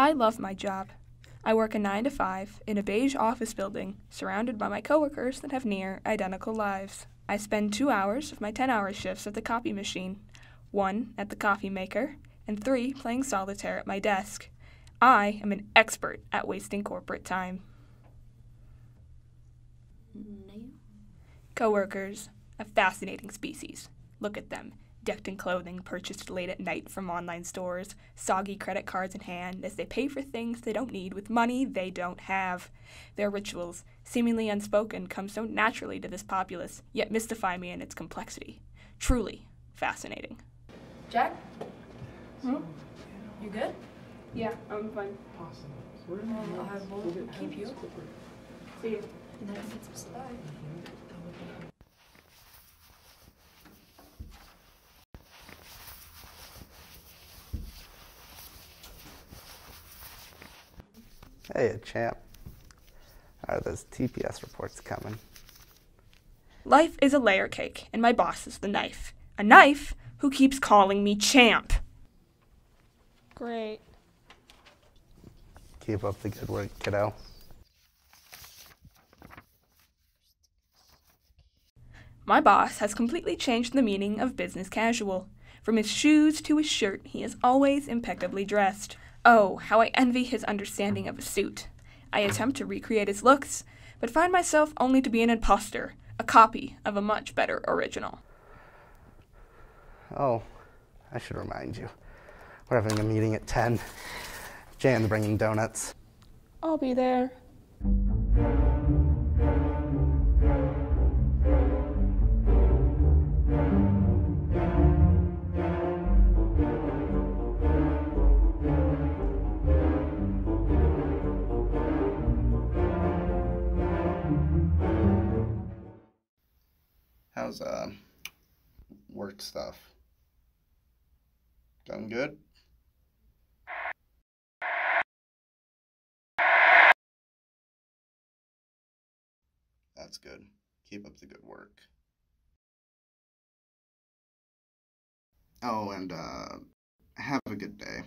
I love my job. I work a 9 to 5 in a beige office building surrounded by my coworkers that have near identical lives. I spend 2 hours of my 10-hour shifts at the copy machine, 1 at the coffee maker, and 3 playing solitaire at my desk. I am an expert at wasting corporate time. Coworkers, a fascinating species. Look at them, decked in clothing purchased late at night from online stores, soggy credit cards in hand as they pay for things they don't need with money they don't have. Their rituals, seemingly unspoken, come so naturally to this populace, yet mystify me in its complexity. Truly fascinating. Jack? Hmm? You good? Yeah, I'm fine. Well, I will keep you. See you. And then I can get some stuff. Hey, champ. Are those TPS reports coming? Life is a layer cake, and my boss is the knife. A knife who keeps calling me champ. Great. Keep up the good work, kiddo. My boss has completely changed the meaning of business casual. From his shoes to his shirt, he is always impeccably dressed. Oh, how I envy his understanding of a suit. I attempt to recreate his looks, but find myself only to be an imposter, a copy of a much better original. Oh, I should remind you. We're having a meeting at 10. Jan's bringing donuts. I'll be there. How's uh work stuff? Going good? That's good. Keep up the good work. Oh, and uh have a good day.